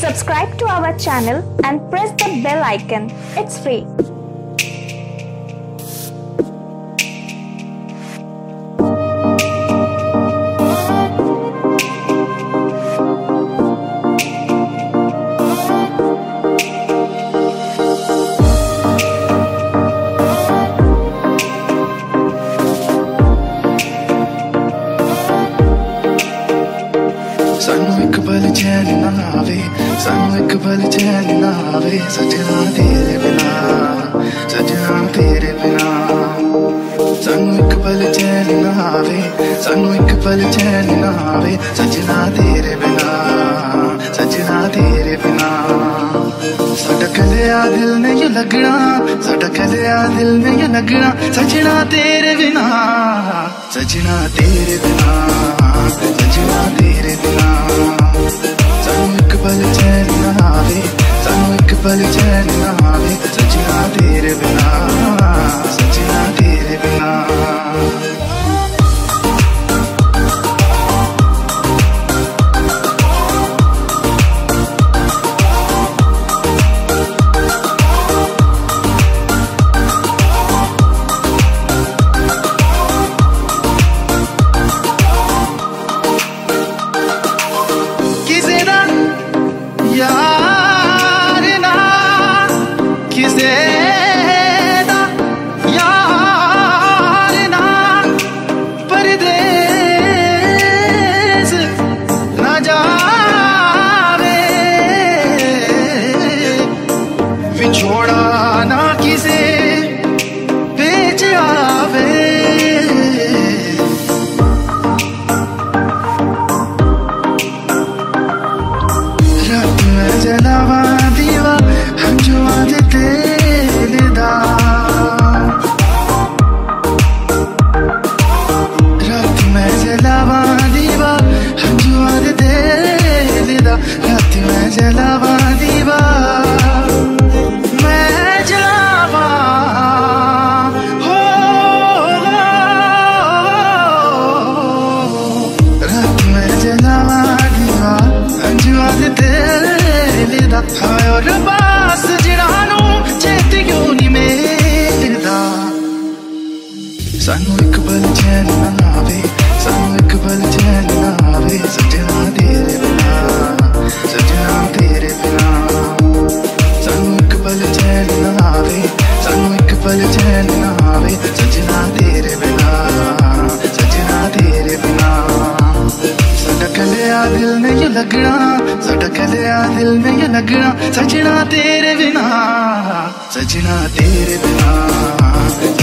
Subscribe to our channel and press the bell icon. It's free. ਇੱਕ ਪਲ ਚੈਨ ਨਾ ਆਵੇ ਸਾਨੂੰ ਇੱਕ ਪਲ ਚੈਨ ਨਾ ਆਵੇ ਸਜਣਾ ਤੇਰੇ ਬਿਨਾ ਸਜਣਾ ਤੇਰੇ ਬਿਨਾ ਸਾਨੂੰ ਇੱਕ ਪਲ ਚੈਨ ਨਾ ਆਵੇ ਸਾਨੂੰ ਇੱਕ ਪਲ ਚੈਨ ਨਾ ਆਵੇ ਸਜਣਾ ਤੇਰੇ ਬਿਨਾ ਸਜਣਾ ਤੇਰੇ ਬਿਨਾ ਸਾਡਾ ਕਲਿਆ ਦਿਲ ਨਹੀਂ ਲੱਗਣਾ ਸਾਡਾ ਕਲਿਆ ਦਿਲ ਨਹੀਂ ਲੱਗਣਾ ਸਜਣਾ ਤੇਰੇ ਬਿਨਾ ਸਜਣਾ ਤੇਰੇ ਬਿਨਾ ਸਜਣਾ ਸਾਨੂੰ ਇੱਕ ਪਲ ਚੈਨ ਨਾ ਆਵੇ ਸਾਨੂੰ ਇੱਕ ਪਲ ਚੈਨ ਨਾ ਆਵੇ ਸਜਣਾ ਤੇਰੇ ਬਿਨਾ ਸਜਣਾ ਤੇਰੇ ਬਿਨਾ ਸਾਨੂੰ ਇੱਕ ਪਲ ਚੈਨ ਨਾ ਆਵੇ ਸਾਨੂੰ ਇੱਕ ਪਲ ਚੈਨ ਨਾ ਆਵੇ ਸਜਣਾ ਤੇਰੇ ਬਿਨਾ ਸਜਣਾ ਤੇਰੇ ਬਿਨਾ ਸਾਡਾ ਕਲਿਆ ਦਿਲ ਨਹੀਂ ਲੱਗਣਾ ਸਾਡਾ ਕਲਿਆ ਦਿਲ ਨਹੀਂ ਲੱਗਣਾ ਸਜਣਾ ਤੇਰੇ ਬਿਨਾ ਸਜਣਾ ਤੇਰੇ ਬਿਨਾ